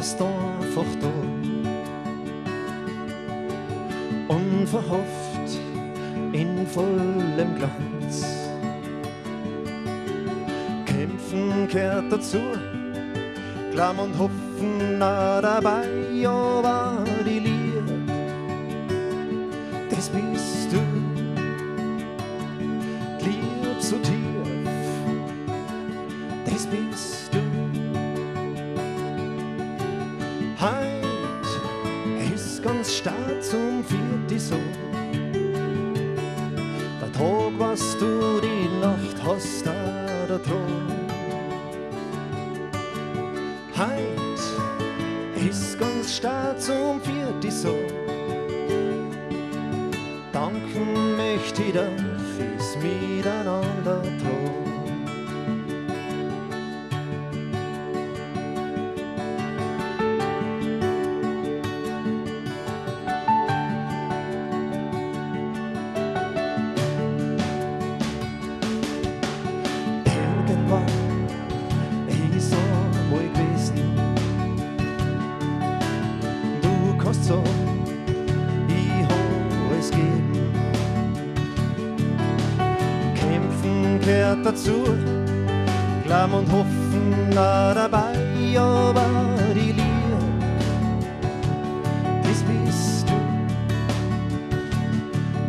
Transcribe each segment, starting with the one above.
warst einfach da. Unverhofft in vollem Glanz. Kämpfen kehrt dazu, Klamm und Hoffen nah dabei, ja war die Liebe, das bist du. Lieb so tief, das bist du. Ganz stark zum Vierti so. Der Tag, was du die Nacht hast, da der Thron. Heut ist ganz stark zum Vierti so. Danken möchte ich dir Ich hab es gegeben. Kämpfen gehört dazu, Klamm und Hoffen nah dabei, aber die Liebe, das bist du.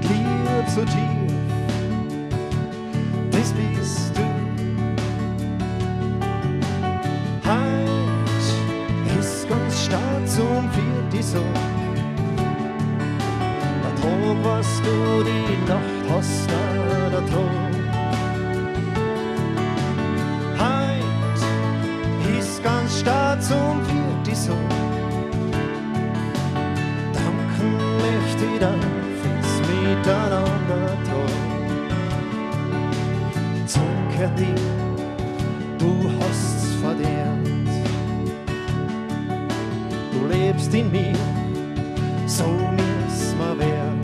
Lieb so tief, Vierti so. Der Tag, was du die Nacht hast, der Tag. Heut ist ganz stark zum Vierti so. Danken möchte ich dir fürs Miteinander tragen. Danke dir du hast's lebst in mir, so müssen wir werden.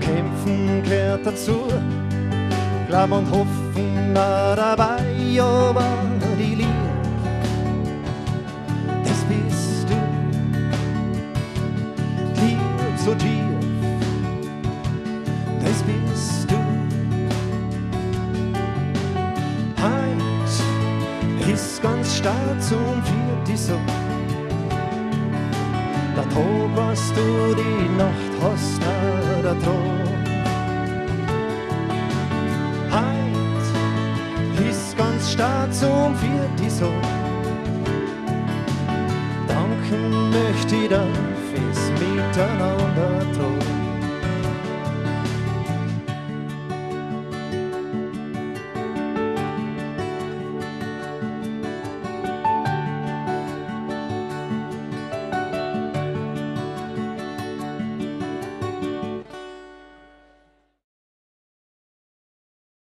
Kämpfen gehört dazu, Glaub und Hoffen nah dabei, aber die Liebe, das bist du. Lieb so tief, das bist du. Heut ist ganz stark zum Vierti so. Der Tag, was du die Nacht hast, da der Tag. Heut ist ganz stark zum Vierti so. Danken möchte ich dir fürs Miteinander